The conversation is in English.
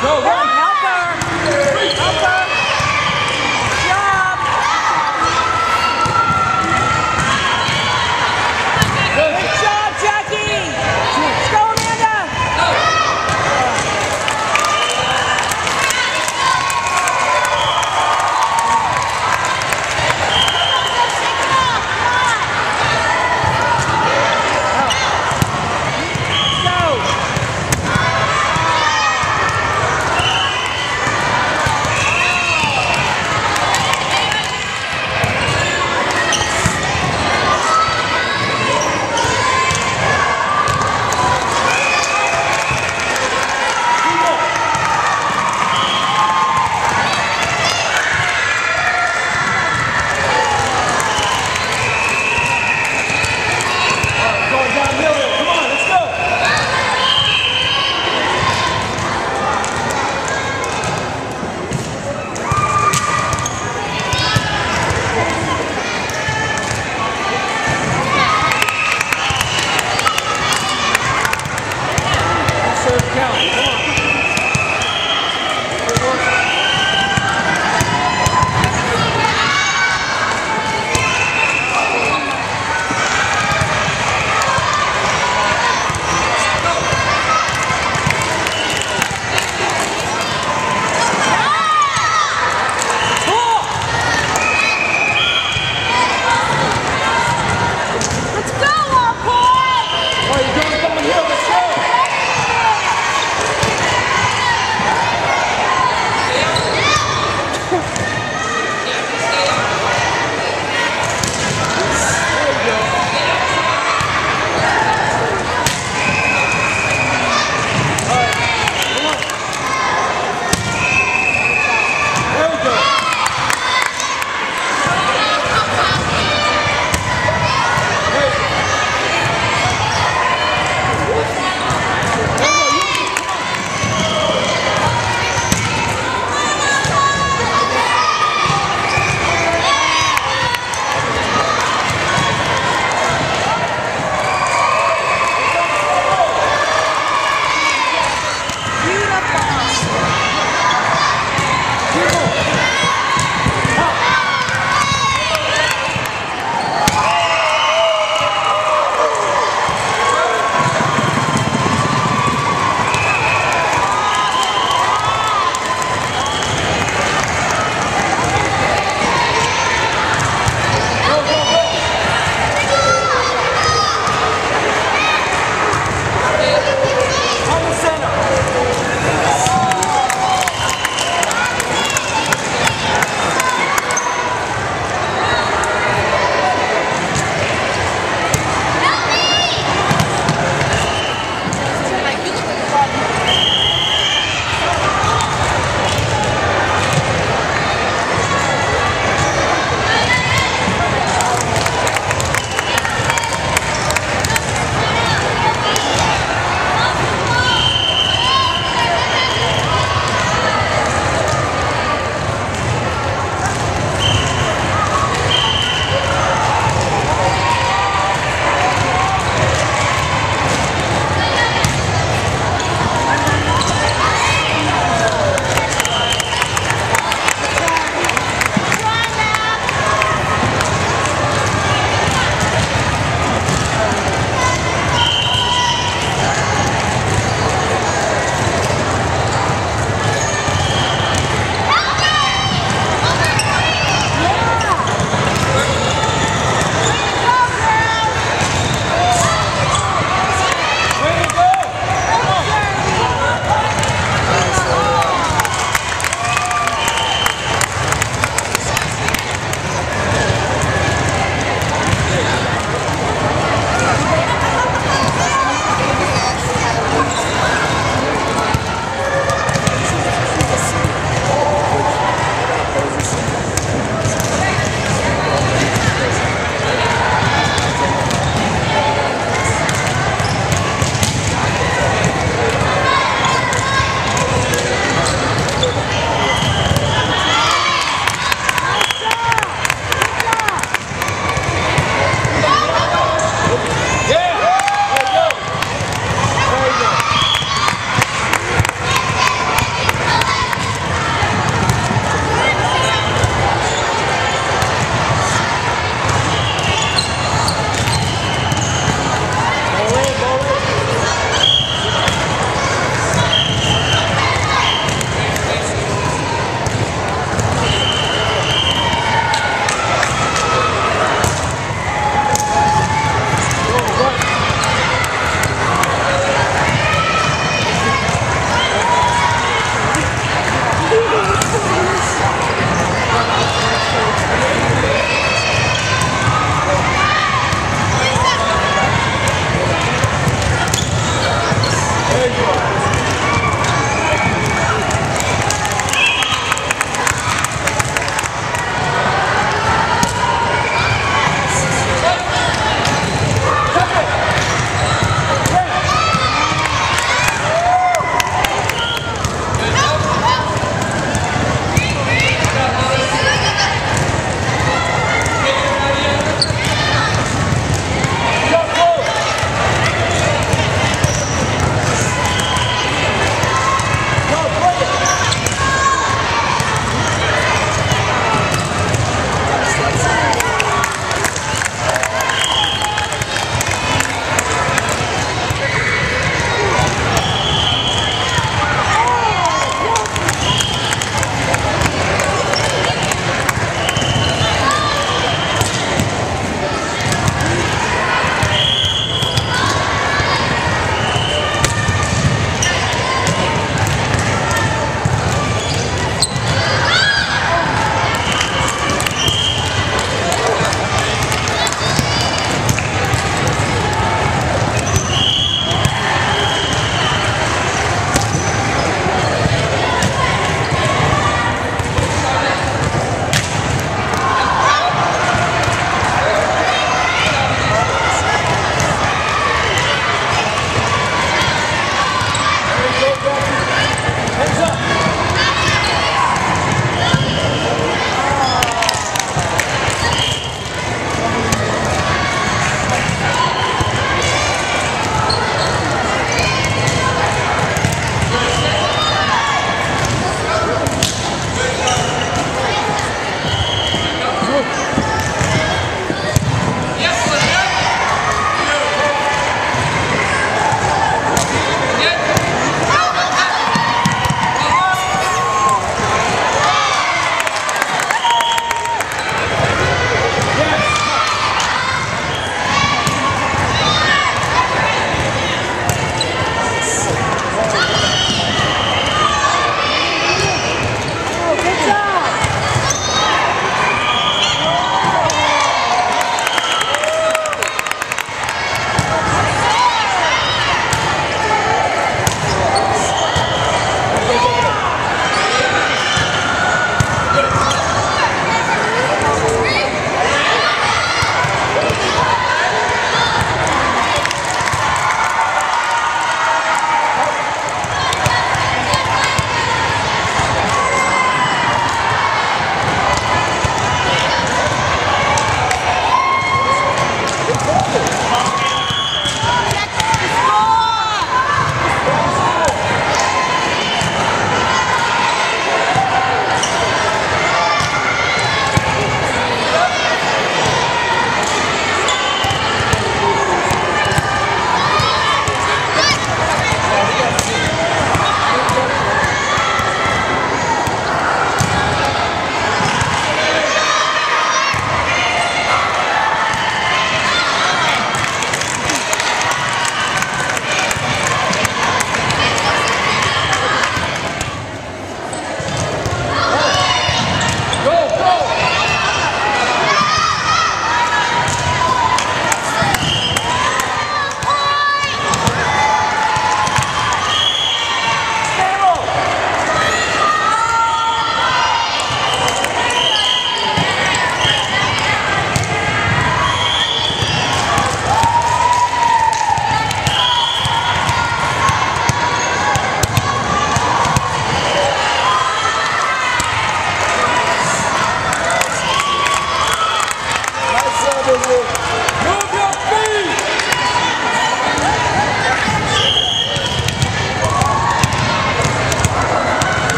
Go, go!